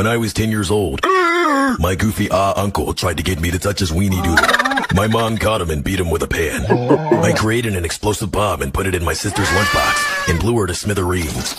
When I was 10 years old, my goofy ah uncle tried to get me to touch his weenie doodle. My mom caught him and beat him with a pan. I created an explosive bomb and put it in my sister's lunchbox and blew her to smithereens.